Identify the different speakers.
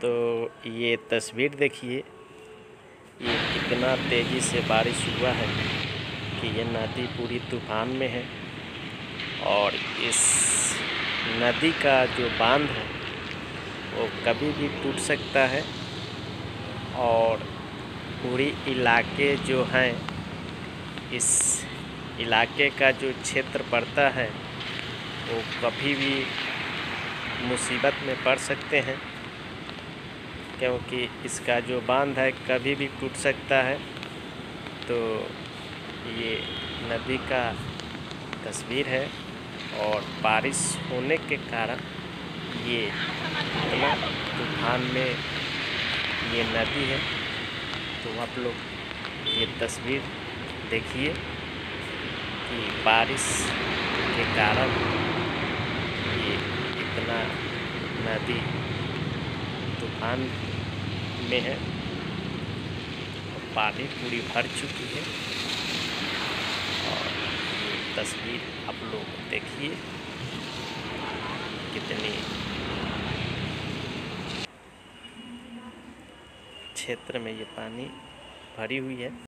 Speaker 1: तो ये तस्वीर देखिए, ये कितना तेज़ी से बारिश हुआ है कि ये नदी पूरी तूफ़ान में है और इस नदी का जो बाँध है, वो कभी भी टूट सकता है और पूरी इलाके जो हैं, इस इलाके का जो क्षेत्र पड़ता है, वो कभी भी मुसीबत में पड़ सकते हैं। क्योंकि इसका जो बाँध है कभी भी टूट सकता है। तो ये नदी का तस्वीर है और बारिश होने के कारण ये इतना तूफ़ान में ये नदी है। तो आप लोग ये तस्वीर देखिए कि बारिश के कारण ये इतना नदी तूफ़ान में है। पानी पूरी भर चुकी है। और ये तस्वीर आप लोग देखिए। कितनी क्षेत्र में ये पानी भरी हुई है।